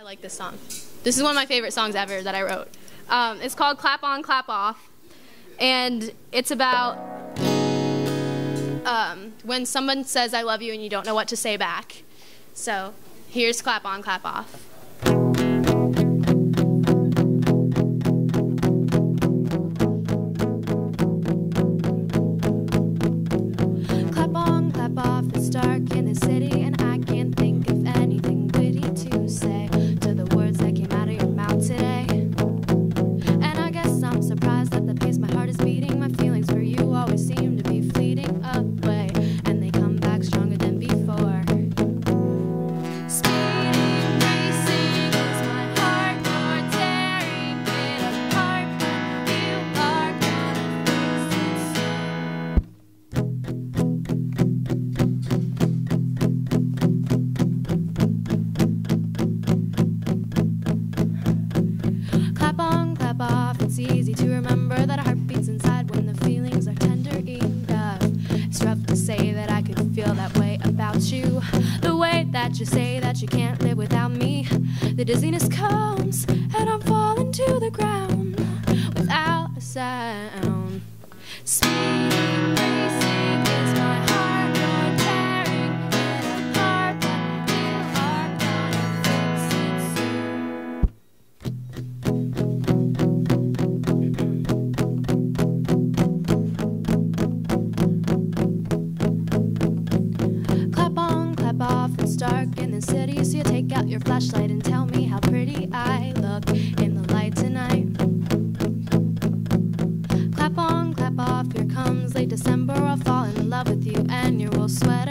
I like this song. This is one of my favorite songs ever that I wrote. Um, it's called Clap On, Clap Off. And it's about um, when someone says, I love you, and you don't know what to say back. So here's Clap On, Clap Off. Clap on, clap off, it's dark in the city, and I to remember that a heart beats inside when the feelings are tender enough. It's rough to say that I could feel that way about you. The way that you say that you can't live without me. The dizziness comes and I'm falling to the ground without a sound. Speeding, city, so you take out your flashlight and tell me how pretty I look in the light tonight. Clap on, clap off, here comes late December. I'll fall in love with you and your wool sweater.